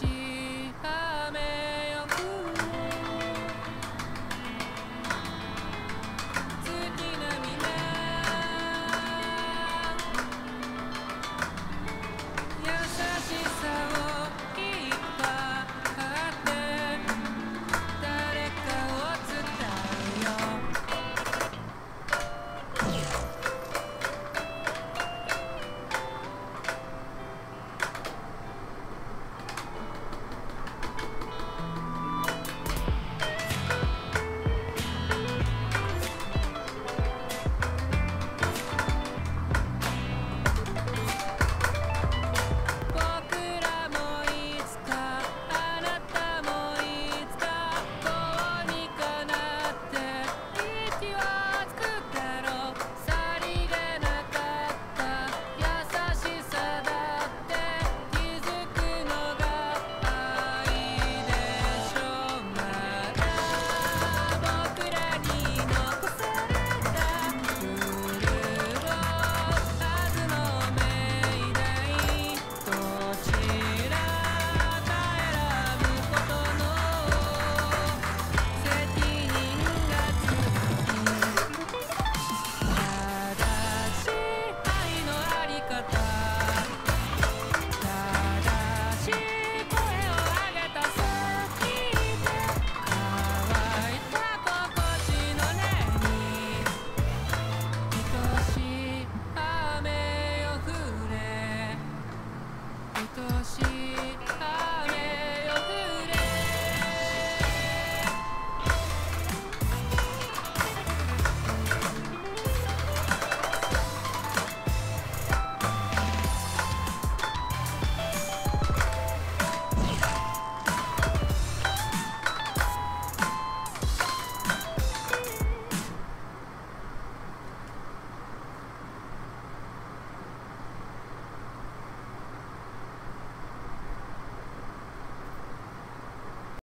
she とし